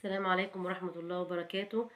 السلام عليكم ورحمة الله وبركاته.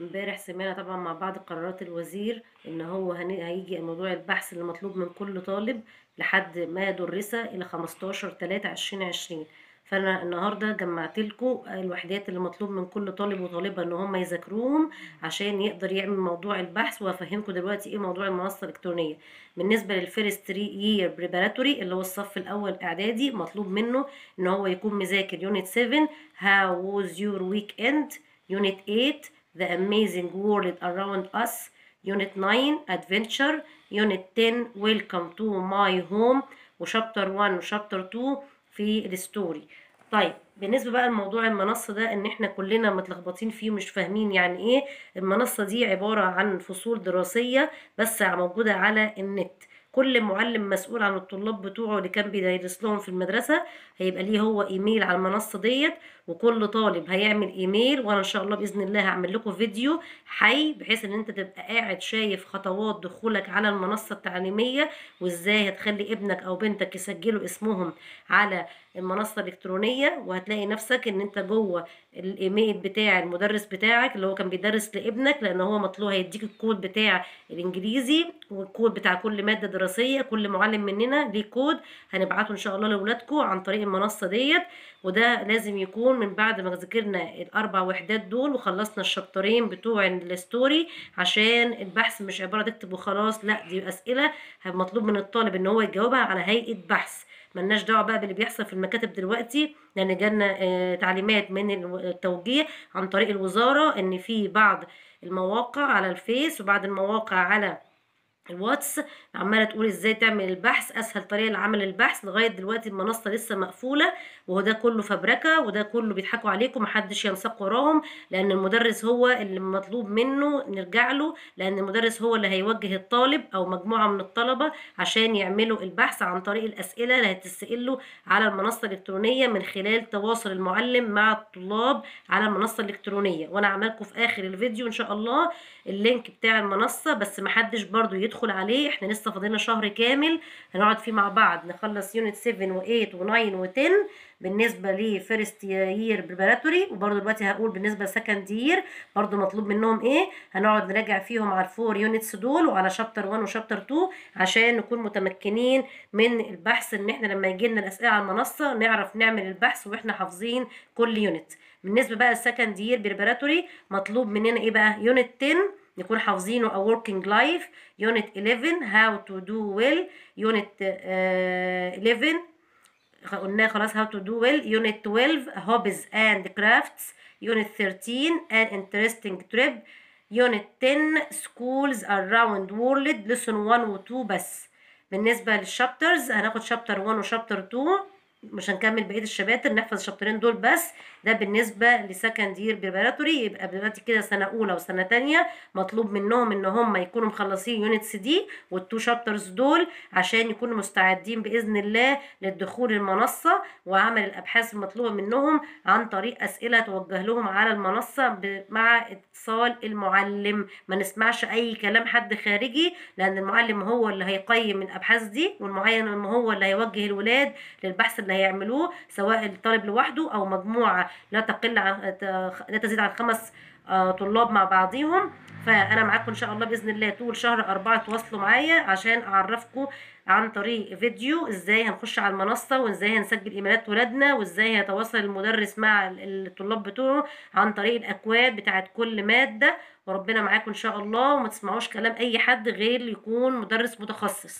امبارح سمعنا طبعا مع بعض قرارات الوزير إن هو هيجي موضوع البحث اللي مطلوب من كل طالب لحد ما درس إلى 15 3 2020 فأنا النهارده جمعت لكم الوحدات اللي مطلوب من كل طالب وطالبة إن هم يذاكروهم عشان يقدر يعمل موضوع البحث وأفهمكم دلوقتي إيه موضوع المنصة الإلكترونية. بالنسبة لل first year preparatory اللي هو الصف الأول إعدادي مطلوب منه إن هو يكون مذاكر unit 7 how was your weekend unit 8 the amazing world around us. unit 9 adventure. unit 10 welcome to my home. و chapter 1 و chapter 2 في ال story طيب بالنسبة بقى لموضوع المنصة ده إن إحنا كلنا متلخبطين فيه ومش فاهمين يعني إيه المنصة دي عبارة عن فصول دراسية بس موجودة على النت. كل معلم مسؤول عن الطلاب بتوعه اللي كان بيدرس لهم في المدرسة هيبقى ليه هو إيميل على المنصة ديت وكل طالب هيعمل إيميل وأنا إن شاء الله بإذن الله هعمل لكم فيديو حي بحيث إن أنت تبقى قاعد شايف خطوات دخولك على المنصة التعليمية وإزاي هتخلي ابنك أو بنتك يسجلوا اسمهم على المنصة الإلكترونية وهتلاقي نفسك إن أنت جوه الإيميل بتاع المدرس بتاعك اللي هو كان بيدرس لابنك لأن هو مطلوب هيديك الكود بتاع الإنجليزي والكود بتاع كل مادة دراسيه كل معلم مننا ليه كود هنبعته إن شاء الله لاولادكم عن طريق المنصة ديت وده لازم يكون من بعد ما ذاكرنا الأربع وحدات دول وخلصنا الشابترين بتوع ال story عشان البحث مش عبارة تكتب وخلاص لا دي أسئلة مطلوب من الطالب إن هو يجاوبها على هيئة بحث. ملناش دعوة بقى باللي بيحصل في المكاتب دلوقتي لأن جالنا آه، تعليمات من التوجيه عن طريق الوزارة إن في بعض المواقع على الفيس وبعض المواقع على الواتس عمالة تقول إزاي تعمل البحث أسهل طريقة لعمل البحث لغاية دلوقتي المنصة لسه مقفولة وهو ده كله فبركه وده كله بيضحكوا عليكم محدش ينساق وراهم لأن المدرس هو اللي مطلوب منه نرجع له لأن المدرس هو اللي هيوجه الطالب أو مجموعة من الطلبة عشان يعملوا البحث عن طريق الأسئلة اللي هتساله على المنصة الإلكترونية من خلال تواصل المعلم مع الطلاب على المنصة الإلكترونية. وأنا عملكم في آخر الفيديو إن شاء الله ال link بتاع المنصة بس محدش برضو يدخل عليه إحنا لسه فاضلنا شهر كامل هنقعد فيه مع بعض نخلص unit 7 و8 و9 و10 بالنسبة ل first year preparatory وبرضو دلوقتي هقول بالنسبة ل second year برضو مطلوب منهم إيه هنقعد نراجع فيهم على ال four units دول وعلى chapter 1 و chapter 2 عشان نكون متمكنين من البحث إن إحنا لما يجي لنا الأسئلة على المنصة نعرف نعمل البحث وإحنا حافظين كل unit بالنسبة بقى لل second year preparatory مطلوب مننا إيه بقى unit 10 نكون حافظينه أو working life unit 11 how to do well unit uh, 11 قلنا خلاص how to do well unit 12 hobbies and crafts unit 13 an interesting trip unit 10 schools around world lesson 1 و 2 بس بالنسبة لل chapters هناخد chapter 1 و chapter 2 مش هنكمل بقية الشباتر نحفظ الشابترين دول بس. ده بالنسبة ل second year preparatory يبقى دلوقتي كده سنة أولى وسنة تانية مطلوب منهم إن هم يكونوا مخلصين units دي وال two chapters دول عشان يكونوا مستعدين بإذن الله للدخول المنصة وعمل الأبحاث المطلوبة منهم عن طريق أسئلة توجه لهم على المنصة مع اتصال المعلم. ما نسمعش أي كلام حد خارجي لأن المعلم هو اللي هيقيم الأبحاث دي والمعلم هو اللي هيوجه الولاد للبحث هيعملوه سواء الطالب لوحده أو مجموعة لا تقل عن لا تزيد عن خمس آه، طلاب مع بعضيهم. فأنا معاكم إن شاء الله بإذن الله طول شهر أربعة تواصلوا معايا عشان أعرفكم عن طريق فيديو إزاي هنخش على المنصة وإزاي هنسجل إيميلات ولادنا وإزاي هيتواصل المدرس مع ال- الطلاب بتوعه عن طريق الأكواد بتاعت كل مادة. وربنا معاكم إن شاء الله وما تسمعوش كلام أي حد غير يكون مدرس متخصص.